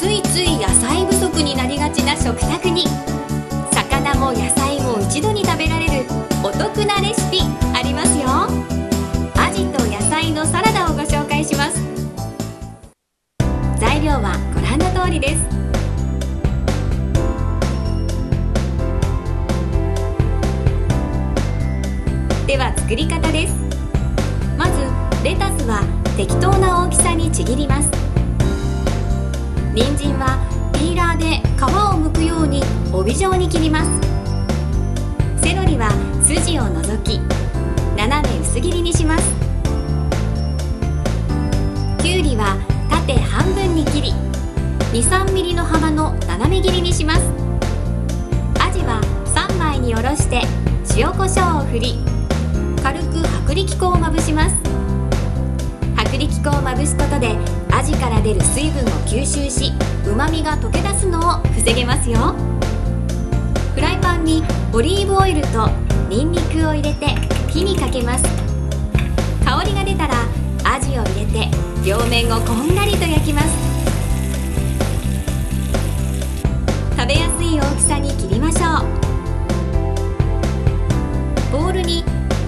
ついつい野菜不足になりがちな食卓に魚も野菜も一度に食べられるお得なレシピありますよ。アジと野菜のサラダをご紹介します。材料はご覧の通りです。では作り方です。まずレタスは適当な大きさにちぎります。人参はピーラーで皮を剥くように帯状に切ります。セロリは筋を除き斜め薄切りにします。きゅうりは縦半分に切り23ミリの幅の斜め切りにします。アジは3枚におろして塩コショウを振り軽く薄力粉をまぶします。薄力粉をまぶすことでアジから出る水分を吸収し旨味が溶け出すのを防げますよ。フライパンにオリーブオイルとニンニクを入れて火にかけます。香りが出たらアジを入れて両面をこんがりと焼きます。食べやすい大きさに切りましょう。ボウルに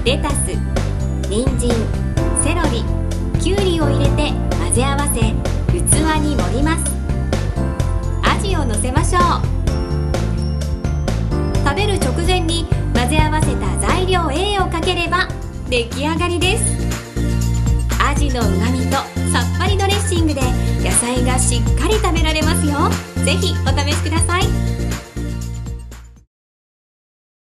レタス人参セロリに盛ります。アジをのせましょう。食べる直前に混ぜ合わせた材料 A をかければ出来上がりです。アジのうまみとさっぱりドレッシングで野菜がしっかり食べられますよ。ぜひお試しください。